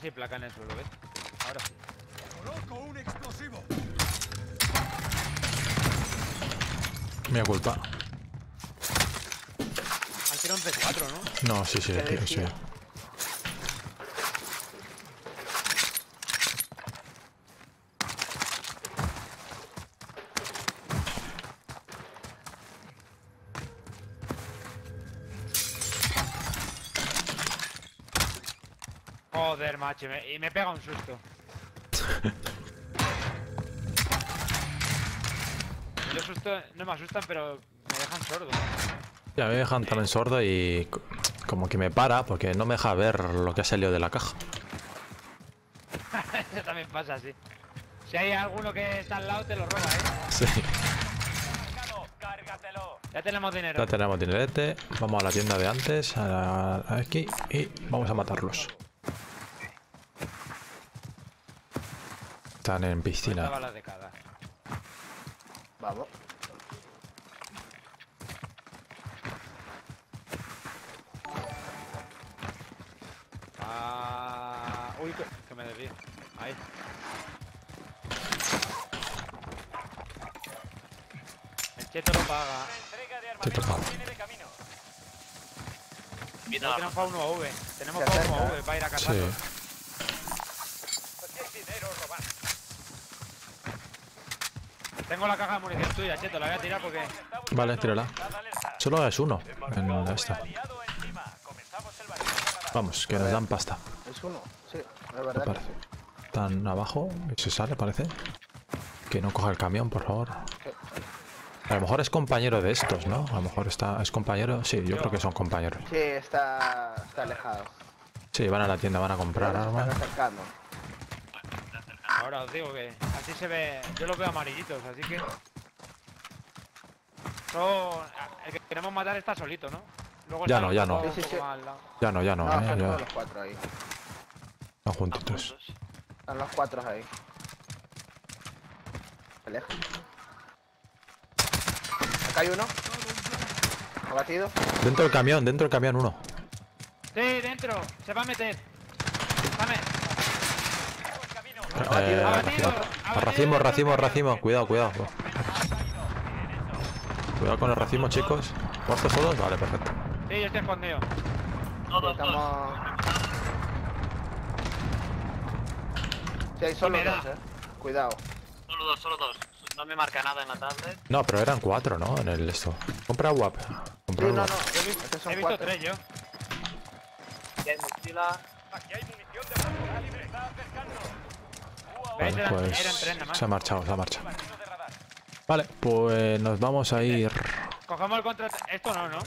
Ahora sí hay placa en el suelo, ¿ves? Ahora sí. Coloco un explosivo. Mía culpa. Han tirado un C4, ¿no? No, sí, sí, tío, sí. Joder, macho, me- y me pega un susto. Los sustos no me asustan, pero me dejan sordo. Ya me dejan también sordo y co- como que me para porque no me deja ver lo que ha salido de la caja. Eso también pasa así. Si hay alguno que está al lado, te lo roba, ¿eh? Sí. Ya tenemos dinero. Ya tenemos dinerete. Vamos a la tienda de antes, a la- aquí, y vamos a matarlos. Están en piscina. bala de cada. Vamos. Ah, uy, que, que me desvío. Ahí. El cheto lo paga. Toca. No tenemos uno V. Tenemos uno ¿eh? V para ir a Sí. Tengo la caja de munición tuya, cheto. La voy a tirar porque. Vale, tírala. Solo es uno en esta. Vamos, que nos dan pasta. Es uno. Sí, es verdad. que Parece. sí. Están abajo y se sale, parece. Que no coja el camión, por favor. A lo mejor es compañero de estos, ¿no? A lo mejor está, es compañero. Sí, yo creo que son compañeros. Sí, está, está alejado. Sí, van a la tienda, van a comprar armas. Ahora os digo que así se ve. Yo los veo amarillitos, así que. El que queremos matar está solito, ¿no? Luego Ya no, ya no. Sí, sí, sí. Ya no, ya no, No, eh, están ya. todos los cuatro ahí. Están juntitos. Están los cuatro ahí. Aleja. Acá hay uno. Abatido. Dentro del camión, dentro del camión uno. Sí, dentro. Se va a meter. Eh, racimo, racimo, racimo. Cuidado, cuidado. Cuidado con el racimo, chicos. ¿Muertos todos? Vale, perfecto. Sí, yo estoy escondido. Estamos. Sí, hay solo dos, eh. Cuidado. Solo dos, solo dos. No me marca nada en la tablet. No, pero eran cuatro, ¿no? En el esto. Compra WAP. Sí, Compra no, no. WAP. Yo he visto, Es que son he visto cuatro. tres yo. Aquí hay mochila. ¿Ves? Vale, Eran, pues eran tres nada más. se ha marchado, se ha marchado. Vale, pues nos vamos a ir. Cogemos el contrato. Esto no, ¿no?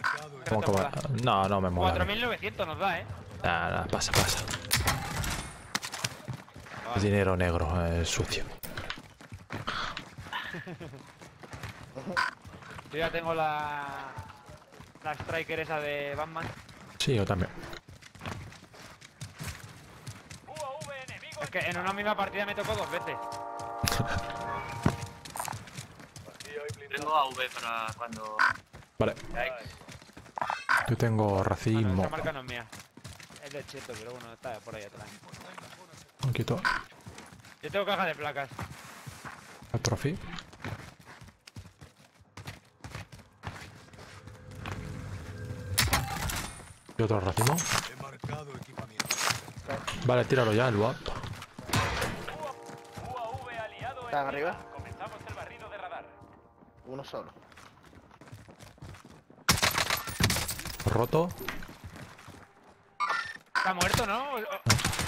No, no me mola. 4.900 nos da, ¿eh? Nah, nah, pasa, pasa. Dinero negro, sucio. Yo ya tengo la. La striker esa de Batman. Sí, yo también. Es que en una misma partida me tocó dos veces. Tengo AV para cuando. Vale, yo tengo Ah, no, marca no es mía. Es de Cheto, pero bueno, está por ahí atrás. Un poquito. Yo tengo caja de placas. Atrofi. Y otro racimo. He marcado equipamiento. Vale, tíralo ya, el WAP. ¿Están arriba? Uno solo. Roto. Está muerto, ¿no?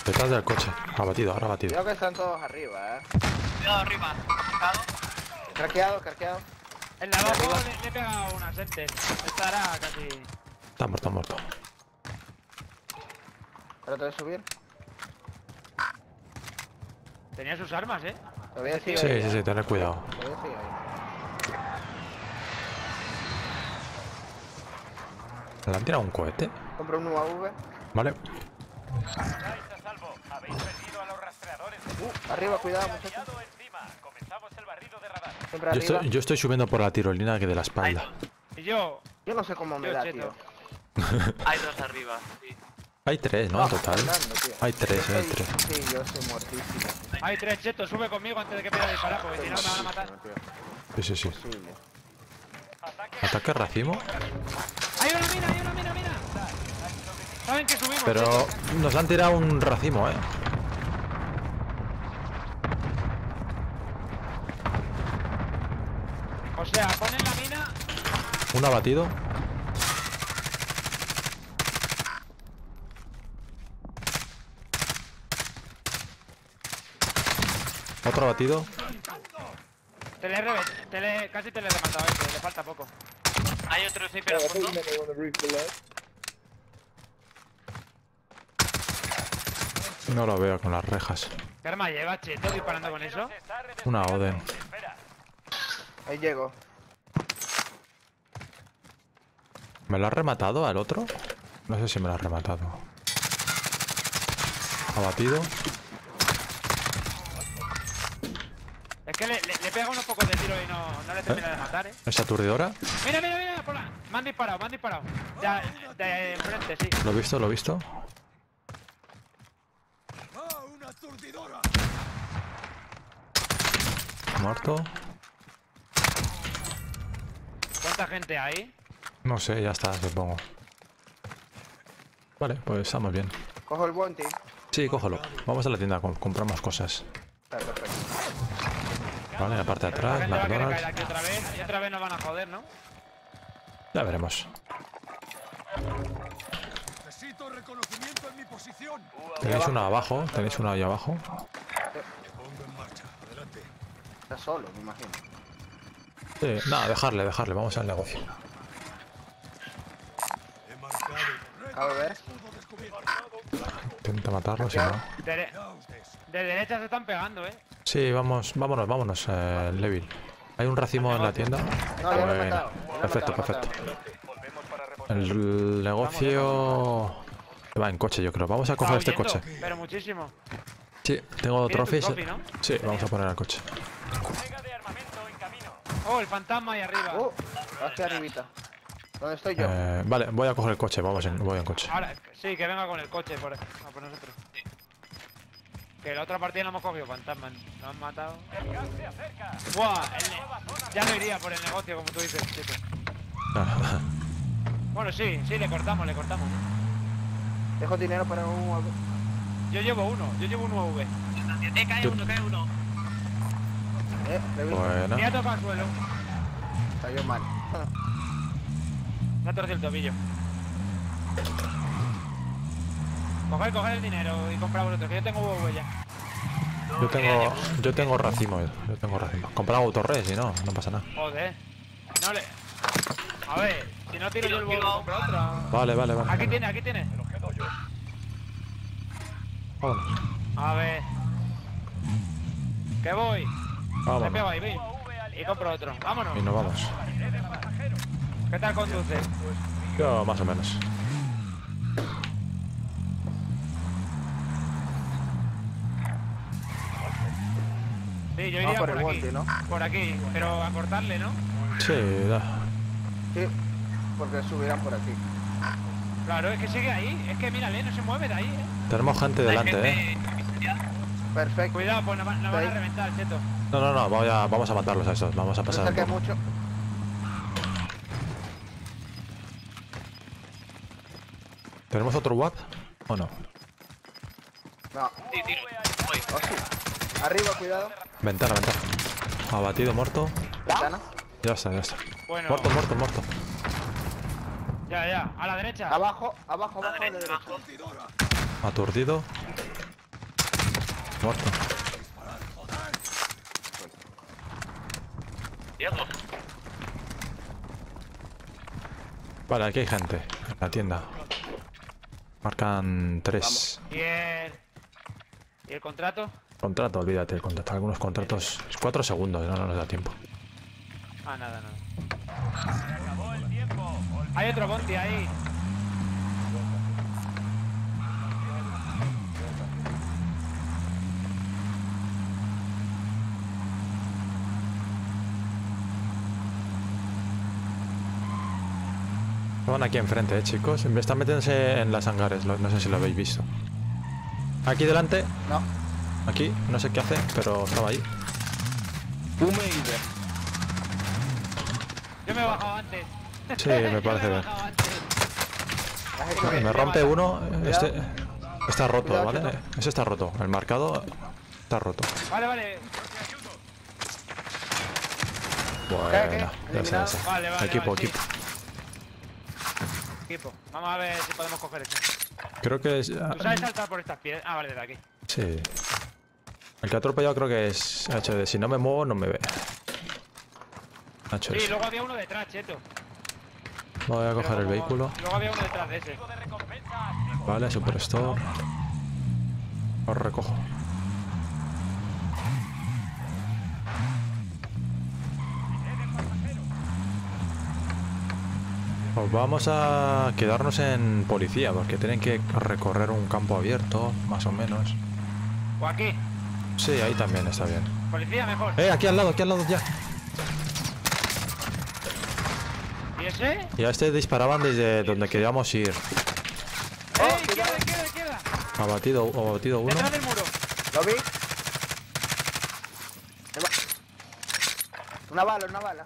Detrás del coche. Abatido, ahora abatido. Creo que están todos arriba, eh. Cuidado arriba. Marcado. Craqueado, craqueado. El de abajo le, le he pegado una sente. Estará casi. Está muerto, muerto. Trato de subir. Tenía sus armas, ¿eh? Todavía sigue Sí, ahí, sí, eh. sí, tener cuidado. Ahí. ¿Le han tirado un cohete? Compro un UAV. Vale. Uh, arriba, cuidado, muchachos. Yo estoy, yo estoy subiendo por la tirolina que de la espalda. Y yo. Yo no sé cómo me Yo, da, cheto. tío. Hay dos arriba, sí. Hay tres, ¿no? En total. Hay tres, hay tres. Sí, yo soy muertísimo. Hay tres chetos, sube conmigo antes de que pida disparar, porque si no me van a matar. Sí, sí, sí. Ataque racimo. ¡Hay una mina, hay una mina, mina! Saben que subimos. Pero chetos. nos han tirado un racimo, ¿eh? O sea, ponen la mina. Un abatido. Otro abatido. Tele, reve- tele, casi te le he rematado a este, le falta poco. Hay otro sniper a fondo. No lo veo con las rejas. ¿Qué arma lleva, cheto, disparando con eso? Una Oden. Ahí llego. ¿Me lo ha rematado al otro? No sé si me lo ha rematado. Abatido. Es que le, le, le pega unos pocos de tiro y no, no le termina de matar, eh. ¿Es aturdidora? Mira, mira, mira, por la... Me han disparado, me han disparado. Ya, de enfrente, sí. Lo he visto, lo he visto. ¡Ah, una aturdidora! Muerto. ¿Cuánta gente hay? No sé, ya está, supongo. Vale, pues estamos bien. Cojo el bounty. Sí, cógelo. Vamos a la tienda, com- compramos cosas. Vale, la parte de atrás, McDonald's. aquí otra vez y otra vez nos van a joder, ¿no? Ya veremos. Necesito reconocimiento en mi posición. Tenéis una abajo, tenéis una ahí abajo. Me pongo en marcha. Adelante. Está solo, me imagino. Sí, nada, dejarle, dejarle, vamos al negocio. He marcado. A ver. Intenta matarlo, si no. De, de derecha se están pegando, ¿eh? Sí, vamos, vámonos, vámonos, eh, Levil. ¿Hay un racimo en la tienda? No, ya lo he Bueno, matado. ya lo he perfecto, matado, perfecto. El negocio va en coche, yo creo. Vamos a coger Está este coche. Pero muchísimo. Sí, tengo copy, ¿no? Sí, vamos a poner al coche. Oh, el fantasma ahí arriba. Hacia arribita. ¿Dónde estoy yo? Eh, vale, voy a coger el coche, vamos en, voy en coche. Ahora, sí, que venga con el coche por nosotros. Que la otra partida no hemos cogido fantasma. Nos han matado. Buah, el ya no iría por el negocio, como tú dices, chico. Bueno, sí, sí, le cortamos, le cortamos. Dejo dinero para un... Yo llevo uno, yo llevo un UV. Eh, cae uno, cae uno. Eh. Bueno, Me ha tocado al suelo. Cayó mal. Me ha torcido el tobillo. Coger, coger el dinero y comprar vosotros, que yo tengo UV ya. yo tengo, yo tengo racimo, yo tengo racimo. Comprar autorres y no, no pasa nada. Joder. No le. A ver, si no tiro yo el compro otra. Vale, vale, vale. Aquí tiene, aquí tiene. Vámonos. A ver. Que voy. Vámonos. pego ahí, ven. Y compro otro. Vámonos. Y nos vamos. ¿Qué tal conduce? Yo más o menos. Yo iría por por, el aquí. monte, ¿no? Por aquí, pero a cortarle, ¿no? Sí, da. Sí, porque subirán por aquí. Claro, es que sigue ahí. Es que mírale, no se mueve de ahí, eh. Tenemos gente delante, eh. Perfecto. Cuidado, pues nos, van- nos van a reventar, cheto. No, no, no, voy a- vamos a matarlos a estos. Vamos a pasar. mucho. ¿Tenemos otro WAP? ¿O no? No. Sí, tiro. Voy. Oh, sí. Arriba, cuidado. Ventana, ventana. Abatido, muerto. Ventana. Ya está, ya está. Bueno, Muerto, muerto, muerto. ya, ya. A la derecha. Abajo, abajo, A abajo, la derecha. Aturdido. Muerto. Diego. Vale, aquí hay gente. En la tienda. Marcan tres. ¿Y el... ¿Y el contrato? Contrato, olvídate el contrato. Algunos contratos. Cuatro segundos, no, no nos da tiempo. Ah, nada, nada. Hay otro Bonti ahí. Van aquí enfrente, eh, chicos. Están metiéndose en las hangares, no sé si lo habéis visto. Aquí delante, No. Aquí, no sé qué hace, pero estaba ahí. Yo me he bajado antes. Sí, me parece bien. Me rompe uno, este está roto, ¿vale? Ese está roto, el marcado está roto. Vale, vale. Bueno, ya sé, ya sé. Vale, vale, Equipo, vale, sí. equipo. Equipo. Vamos a ver si podemos coger eso. Creo que es... ¿Tú sabes saltar por estas piedras? Ah, vale, de aquí. Sí. El que ha atropellado creo que es... De si no me muevo, no me ve. Ha hecho Sí, eso. luego había uno detrás, cheto. Voy a Pero coger el vehículo. Luego había uno detrás de ese. Vale, Superstore. Os recojo. Pues vamos a quedarnos en policía, porque tienen que recorrer un campo abierto, más o menos. O aquí. Sí, ahí también está bien. Policía mejor. ¡Eh, aquí al lado, aquí al lado ya! ¿Y ese? Y a este disparaban desde donde queríamos ir. ¡Eh! ¡Izquierda, izquierda, izquierda! Abatido, abatido uno. Detrás del muro. ¿Lo vi? Una bala, una bala.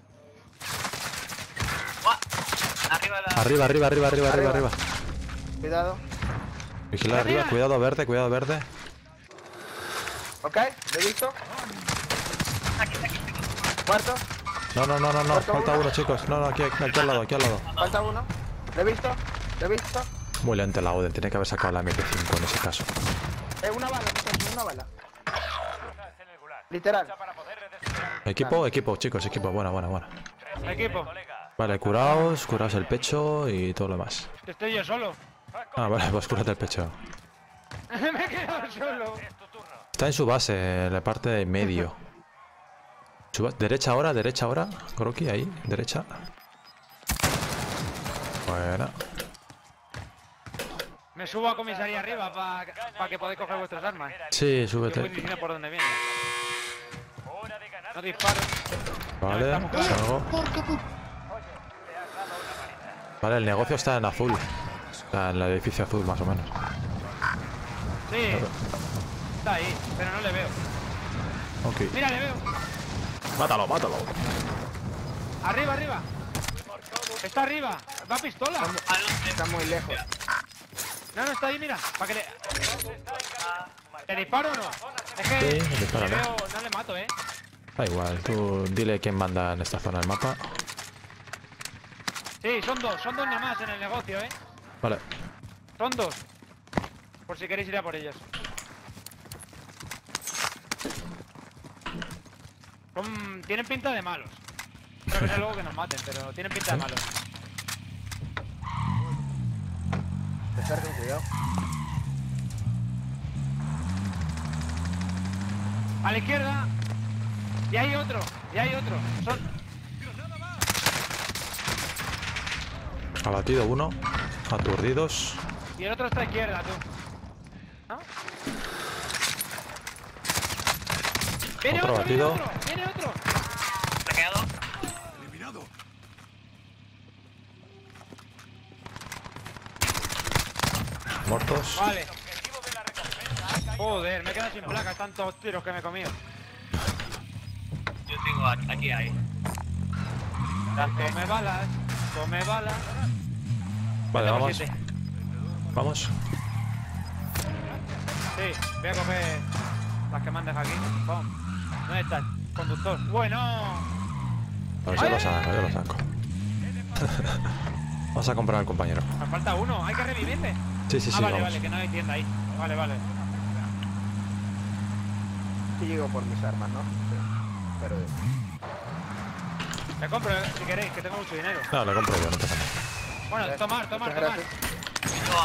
Arriba la. Arriba, arriba, arriba, arriba, arriba, arriba. Cuidado. Vigila arriba, Arriba. cuidado verde, cuidado verde. ¿Ok? ¿Lo he visto? ¿Muerto? No, no, no, no, no, Falta uno. uno, chicos. No, no, aquí, aquí al lado, aquí al lado. Falta uno. ¿Lo he visto? ¿Lo he visto? Muy lenta la Oden, tiene que haber sacado la MP5 en ese caso. Eh, una bala, una bala. Literal. Equipo, equipo, chicos, equipo, buena, buena, buena. Equipo. Vale, curaos, curaos el pecho y todo lo demás. Estoy yo solo. Ah, vale, pues curate el pecho. Me he quedado solo. Está en su base, en la parte de medio. Derecha ahora, derecha ahora. Croqui, ahí, derecha. Buena. Me subo a comisaría arriba para que podáis coger vuestras armas. Sí, súbete. por dónde viene. No disparo. Vale, salgo. Vale, el negocio está en azul. Está en el edificio azul, más o menos. Sí. Está ahí, pero no le veo. Ok. Mira, le veo. Mátalo, mátalo. Arriba, arriba. Está arriba. Va a pistola. Está muy lejos. No, no, está ahí, mira. Para que le... ¿Te disparo o no? Es que Sí, le dispárale. veo... No le mato, ¿eh? Da igual, tú dile quién manda en esta zona del mapa. Sí, son dos. Son dos nada más en el negocio, ¿eh? Vale. Son dos. Por si queréis ir a por ellos. Son- Tienen pinta de malos. Creo que sea luego que nos maten, pero tienen pinta de malos. Se acercan, cuidado. A la izquierda. Y hay otro. Y hay otro. Son... Abatido uno. Aturdidos. Y el otro está a la izquierda, tú. ¡Viene Otro otro, viene otro! ¡Viene otro! Eliminado. Muertos. Vale. Joder, me he quedado sin placas, tantos tiros que me he comido. Yo tengo aquí, hay. Tome balas, tome balas. Vale, vamos. siete. Vamos. Sí, voy a coger las que me han dejado aquí. Pum. ¿Dónde está el conductor? Bueno. A ver si lo saco, yo lo saco. Vamos a comprar al compañero. Me falta uno, hay que revivirle. Sí, sí, ah, sí, vale, vamos. vale, que no hay tienda ahí. Vale, vale. Sí llego por mis armas, ¿no? Sí. Pero... Le compro eh, si queréis, que tengo mucho dinero. No, lo compro yo, no pasa nada. Bueno, tomar, tomar, tomar.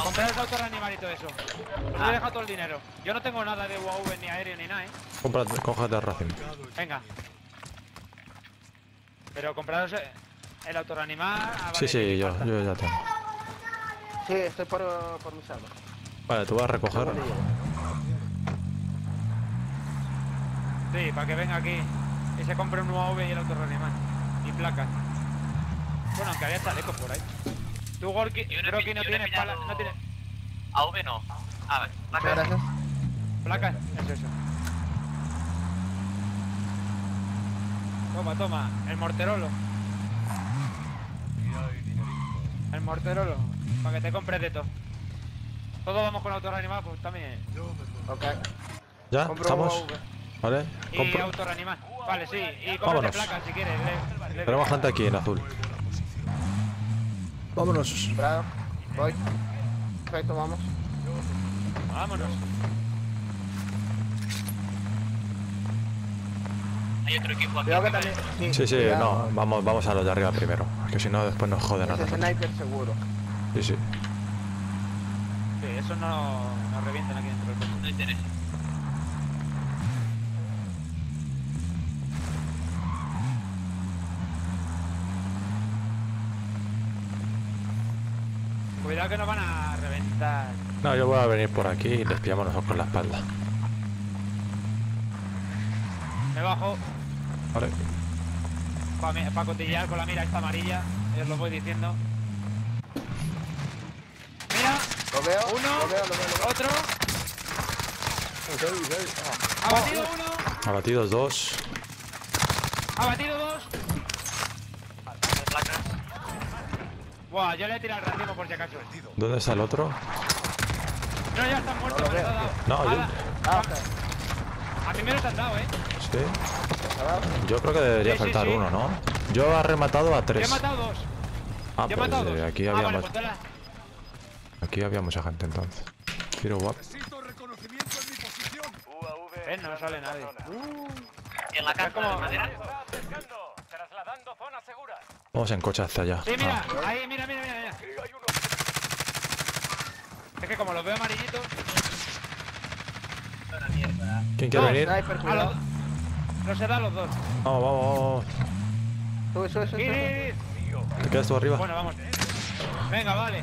Comprar el auto reanimar y todo eso. Os he dejado todo el dinero. Yo no tengo nada de UAV ni aéreo ni nada, eh. Cómprate, cógete el Racing. Venga. Pero compraros el auto reanimar. ah, Sí, vale, sí, yo, yo ya tengo. Sí, estoy por, por mis armas. Vale, tú vas a recoger. Sí, para que venga aquí y se compre un UAV y el auto reanimar. Y placas. Bueno, aunque había chalecos por ahí. Tú, Gorky, no creo que no tienes pala, no tienes AV no. A ver, Muchas placa. gracias. placas. Es eso. Toma, toma, el morterolo. Y hay dinerito. El morterolo. Para que te compres de todo. Todos vamos con auto reanimado, pues también. Yo me pongo. Ok. ¿Ya? Compro ¿Estamos? ¿Vale? Y Compro. auto reanimado. Vale, sí. Y cómprate Vámonos. placas si quieres. le- le- Tenemos gente aquí en azul. Vámonos. Bravo. Voy. Perfecto, vamos. Vámonos. Hay otro equipo aquí. Que también. Sí, sí, no, vamos, vamos a los de arriba primero. Que si no, después nos joden a Ese nosotros. sniper seguro. Sí, sí. Sí, eso no nos revientan aquí dentro del coche. No interesa. Cuidado que nos van a reventar. No, yo voy a venir por aquí y les pillamos nosotros con la espalda. Me bajo Vale. para cotillar con la mira esta amarilla. Os lo voy diciendo. Mira, Lo veo. Uno. Lo veo, lo veo, lo veo. otro. Ok, ok. Ah. Ha batido uno. Abatidos dos. Ha batido dos. De placas. Buah, yo le he tirado el racimo por si acaso. ¿Dónde está el otro? No, ya están muertos, No lo me veo, ha dado. No, yo- Ah, ok. A mí me los han dado, eh. Sí. Yo creo que debería Sí, sí, faltar sí. uno, ¿no? Yo he rematado a Yo he tres. matado dos. Ah, Yo pues matado eh, dos. aquí ah, había, vale, mu- pues aquí había mucha gente entonces. Tiro guap. Necesito reconocimiento en mi posición. Eh, no sale nadie. Y en la casa como- de madera. Vamos en coche hacia allá. Sí, mira, Ah, ahí, mira, mira, mira, mira. Es que como los veo amarillitos. ¿Quién quiere No, venir? Sniper, a cuidado. los, a dos. Vamos, vamos, sube, sube. Sube. vamos. ¿Te quedas tú arriba? Bueno, vamos. Venga, vale.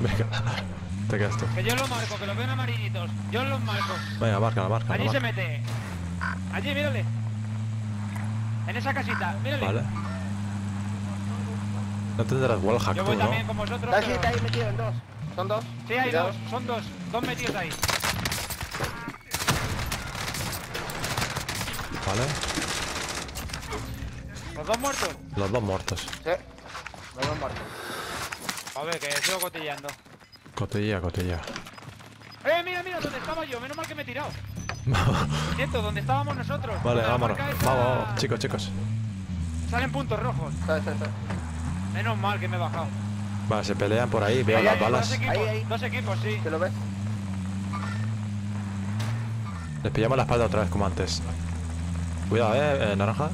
Venga, te quedas tú. Que yo los marco, que los veo amarillitos. Yo los marco. Venga, marca, marca. Allí se mete. Allí, mírale. En esa casita, mírale. Vale. No tendrás wallhack Yo tú, voy ¿no? también con vosotros. Está ahí, pero- está ahí metido en dos. Son dos. Sí, hay Cuidado. dos, son dos. Dos metidos ahí. Vale. Los dos muertos. Los dos muertos. Sí. Los dos muertos. A ver, que sigo cotillando. Cotilla, cotilla. ¡Eh, mira, mira! ¿Dónde estaba yo? Menos mal que me he tirado. Cierto, donde estábamos nosotros. Vale, vámonos. Vamos, vamos, chicos, chicos. Salen puntos rojos. Menos mal que me he bajado. Vale, se pelean por ahí, veo Ahí, las ahí, balas. Dos equipos, Ahí, ahí. dos equipos, sí. ¿Te lo ves? Les pillamos la espalda otra vez como antes. Cuidado, eh, eh, naranja.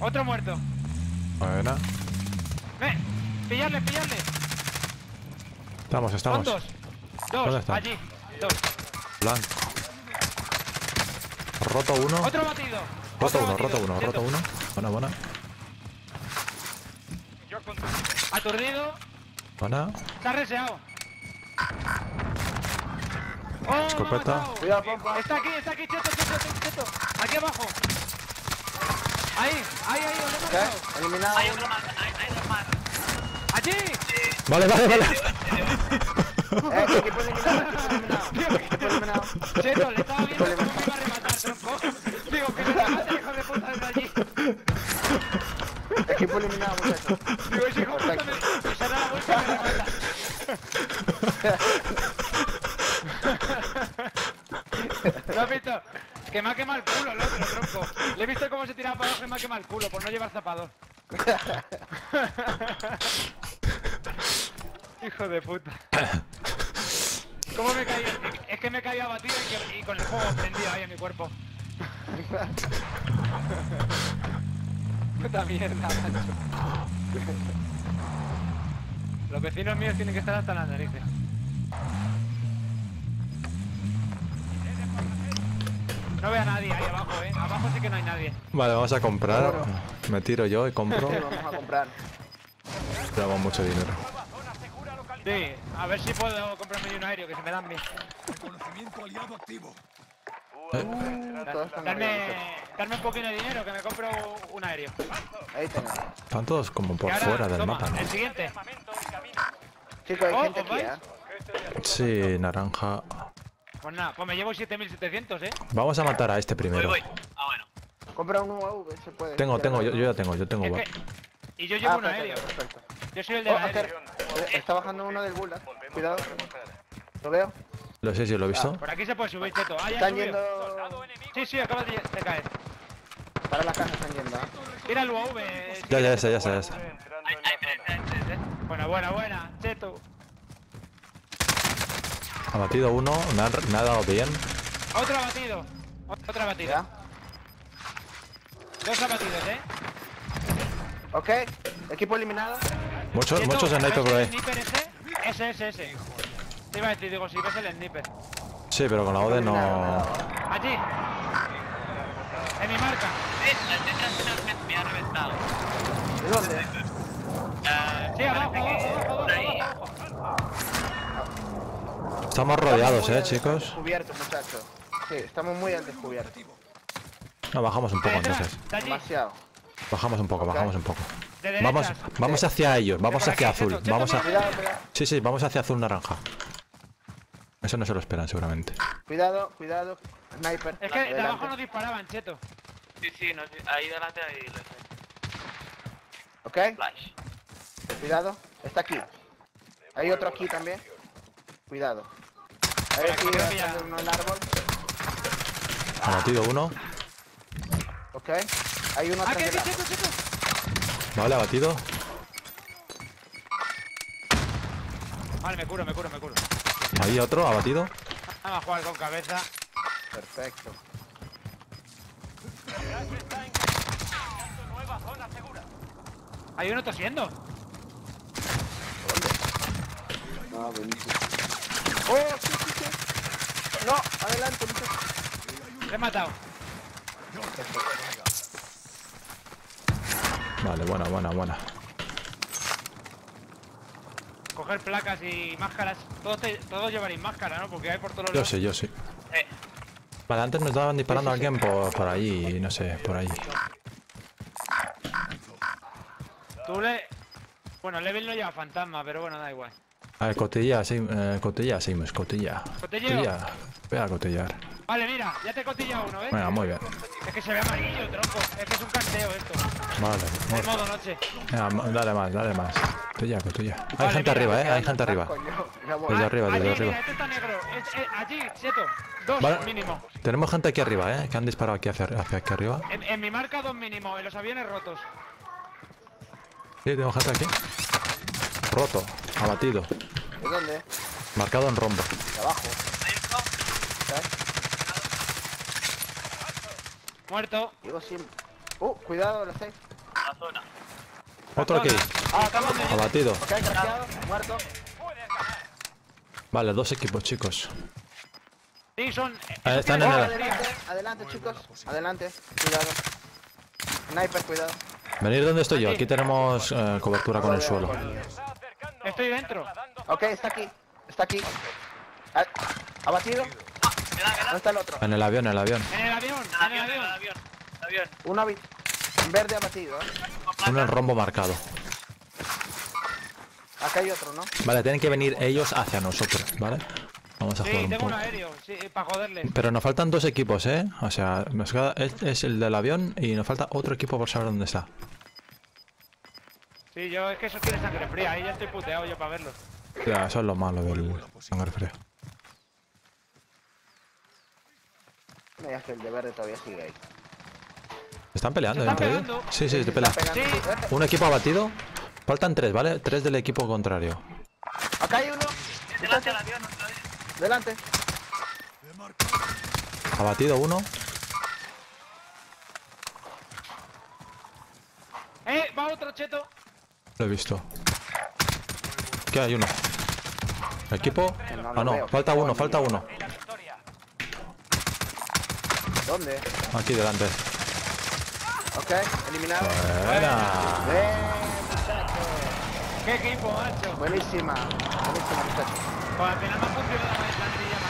Otro muerto. Buena. ¡Ven! ¡Pillarle, pillarle! Estamos, estamos. dos. ¿Dónde Dos, están? allí. Dos. Blanco. Roto uno. Otro batido. Roto Otro uno, batido. roto uno, roto uno. Buena, buena. Aturdido. Buena. Ha reseado. ¡Oh, Escopeta. Cuidado, pompa. Está aquí, está aquí, cheto, cheto, cheto, cheto. Aquí abajo. Ahí, ahí, ahí, he ¿Qué? Eliminado. Hay otro más, hay, hay dos más. ¡Allí! Vale, vale, vale. Eh, equipo eliminado, equipo eliminado. Equipo eliminado. Cheto, le estaba viendo cómo me iba a rematar, tronco. Digo, que me remate, hijo de puta, desde allí. Equipo eliminado, muchachos. Digo, ese hijo de puta me, me sale a la bolsa y me remata. ¿Lo has visto? Que me ha quemado el culo el otro, tronco. Le he visto cómo se tiraba para abajo y me ha quemado el culo por no llevar zapador. Hijo de puta. ¿Cómo me caí? Es que me caí abatido y, que- y con el fuego prendido ahí en mi cuerpo. Puta mierda, macho. Los vecinos míos tienen que estar hasta las narices. No veo a nadie ahí abajo, eh. Abajo sí que no hay nadie. Vale, vamos a comprar. Me tiro yo y compro. Sí, vamos a comprar. Llevamos mucho dinero. Sí, a ver si puedo comprarme un aéreo que se me dan bien. Reconocimiento aliado activo. Darme, un poquito de dinero que me compro un aéreo. Ahí tenés. Están todos como por ahora, fuera del toma, mapa, ¿no? El siguiente. Chicos, hay Oh, gente ¿os aquí? ¿eh? Sí, naranja. Pues nada, pues me llevo 7700, eh. Vamos a matar a este Voy, primero. voy. Ah, bueno. Compra un UAV, se puede. Tengo, Ya tengo, yo, yo ya tengo, yo tengo. Es que- Y yo llevo Ah, un perfecto, aéreo. perfecto. Yo soy el de Oh, aéreo. Acer, eh, está bajando uno del Gulag. Cuidado. ¿Lo veo? Lo sé si lo he visto. Por aquí se puede subir, cheto. Ah, ya Están yendo... Sí, sí, acaba de, de caer. Para la caja están yendo, ¿eh? Tira el UAV. eh, Ya, ya ya ya ahí. Buena, buena, buena. Cheto. Ha batido uno, me ha, me ha dado bien. Otro abatido. Otro abatido. ¿Ya? Dos abatidos, eh. Ok. Equipo eliminado. Muchos, Cheto, muchos sniper por ¿ves ahí. el sniper ese? Ese, ese, ese. Te iba a decir, digo, si ves el sniper. Sí, pero con la OD no. Allí. En mi marca. La me ha reventado. ¿De dónde? Estamos rodeados, Estamos muy eh, al chicos. Descubierto, muchachos. Sí, estamos muy al descubierto. No, bajamos un poco entonces. Demasiado. Bajamos un poco, bajamos un poco. Vamos, vamos hacia ellos, vamos hacia aquí, azul. cheto, Vamos a. cheto, Cuidado, cuidado. Sí, sí, vamos hacia azul naranja. Eso no se lo esperan seguramente. Cuidado, cuidado. Sniper. Es que de Adelante. abajo nos disparaban, cheto. Sí, sí, no, ahí delante hay Ok, flash. cuidado. Está aquí. Hay otro aquí también. Cuidado. A ver aquí si creo que ya- sale uno el árbol. Ha batido uno. Ok. Hay uno Ah, atrás del árbol. Vale, ha batido. Vale, me curo, me curo, me curo. Ahí otro, ha batido. Vamos a jugar con cabeza. Perfecto. Hay uno tosiendo. No, buenísimo. ¡Oh, sí! No, adelante. Le he matado. Vale, buena, buena, buena. Coger placas y máscaras. Todos, te- todos llevaréis máscara, ¿no? Porque hay por todos Yo lados. sé, yo sé. Eh, Vale, antes nos estaban disparando a alguien por, por ahí, no sé, por ahí. Tú le... Bueno, Level no lleva fantasma, pero bueno, da igual. A ver, cotilla, sí, eh, cotilla, sí, cotilla. Voy a cotillar. Vale, mira, ya te he cotillado uno, ¿eh? Venga, muy bien. Es que se ve amarillo, tronco. Es que es un casteo esto. Vale, muerto. modo noche. Venga, dale más, dale más. Cotilla, cotilla. Hay Vale, gente mira, arriba, eh, hay gente arriba. Desde arriba, desde arriba. mira, este está negro. Es- es- allí, cheto. Dos Vale. mínimo. Tenemos gente aquí arriba, eh, que han disparado aquí hacia, hacia aquí arriba. En, en mi marca dos mínimo, en los aviones rotos. Sí, tenemos gente aquí. Roto, abatido, ¿De dónde? marcado en rombo. De abajo. Muerto. Digo. Uh, cuidado, lo sé. La zona. Otro aquí, Ah, abatido. Ok, muerto. Vale, dos equipos, chicos. Sí, son... Ah, están en el- adelante, adelante, chicos. Adelante, cuidado. Sniper, cuidado. Venir donde estoy yo, Aquí. aquí tenemos eh, cobertura con el suelo. Estoy dentro. Ok, está aquí. Está aquí. Ah, ¿Abatido? ¿Dónde está el otro? En el avión, en el avión. En el avión, en el avión, avión. El avión. Uno en verde abatido, ¿eh? Uno en rombo marcado. Acá hay otro, ¿no? Vale, tienen que venir ellos hacia nosotros, ¿vale? Vamos a jugar Sí, un tengo un aéreo, sí, para joderles. Pero nos faltan dos equipos, ¿eh? O sea, nos queda, este es el del avión y nos falta otro equipo por saber dónde está. Sí, yo es que eso tiene sangre fría, ahí ya estoy puteado yo para verlos. Ya, eso es lo malo del sangre fría. No, ya que el de verde todavía sigue ahí. ¿Están peleando ¿Se están entre ellos? pegando? Sí, sí, se Está pelean. Sí. Un equipo abatido. Faltan tres, ¿vale? Tres del equipo contrario. Acá hay uno. Delante del avión otra vez. Delante. Abatido uno. ¡Eh! Va otro cheto. Lo he visto. ¿Qué hay uno? ¿Equipo? Ah, no, falta uno, falta uno. ¿Dónde? Aquí delante. Ok, eliminado. Buena. ¡Qué equipo, macho! Buenísima. Buenísima, muchachos. Pues al final no ha funcionado